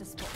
A spot.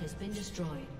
Has been destroyed.